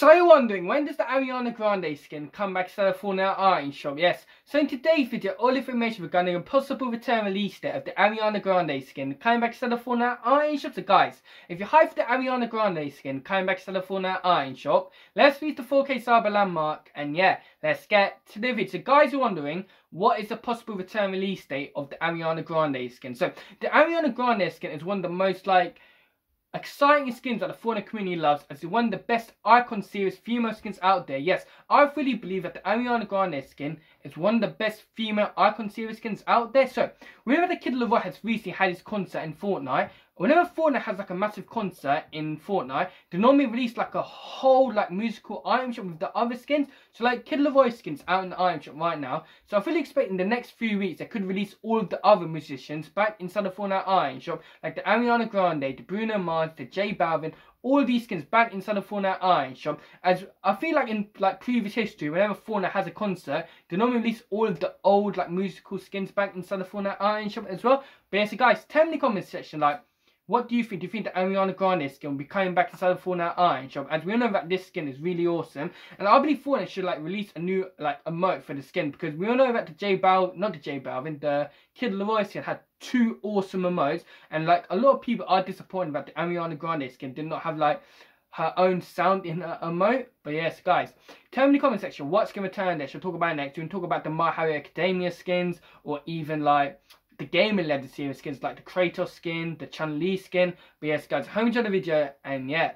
So you're wondering, when does the Ariana Grande skin come back to the Fortnite item shop? Yes, so in today's video, all information regarding a possible return release date of the Ariana Grande skin coming back to the Fortnite item shop. So guys, if you're hyped for the Ariana Grande skin coming back to the Fortnite item shop, let's reach the 4K Cyber landmark, and yeah, let's get to the video. So guys are wondering, what is the possible return release date of the Ariana Grande skin? So the Ariana Grande skin is one of the most like exciting skins that the Fortnite community loves as one of the best Icon series female skins out there. Yes, I really believe that the Ariana Grande skin is one of the best female Icon series skins out there. So, remember the Kid LAROI has recently had his concert in Fortnite, whenever Fortnite has like a massive concert in Fortnite, they normally release like a whole like musical item shop with the other skins. So like Kid LAROI skins out in the item shop right now. So I fully expect in the next few weeks they could release all of the other musicians back inside the Fortnite item shop, like the Ariana Grande, the Bruno Mars, the J Balvin, all these skins back inside the Fortnite Item Shop. As I feel like in like previous history, whenever Fortnite has a concert, they normally release all of the old like musical skins back inside the Fortnite Item Shop as well. But yeah, so guys, tell me in the comment section like what do you think? Do you think the Ariana Grande skin will be coming back inside the Fortnite Item Shop? As we all know that this skin is really awesome. And I believe Fortnite should like release a new like emote for the skin because we all know that the J Bal not the J Balvin, the Kid LAROI skin had two awesome emotes. And like a lot of people are disappointed that the Ariana Grande skin did not have like her own sound in her emote. But yes, guys, tell me in the comment section what's going to return there. Should talk about next? We talk about the My Hero Academia skins or even like the gaming legacy skins like the Kratos skin, the Chun Li skin. But yes, guys, hope you enjoyed the video, and yeah.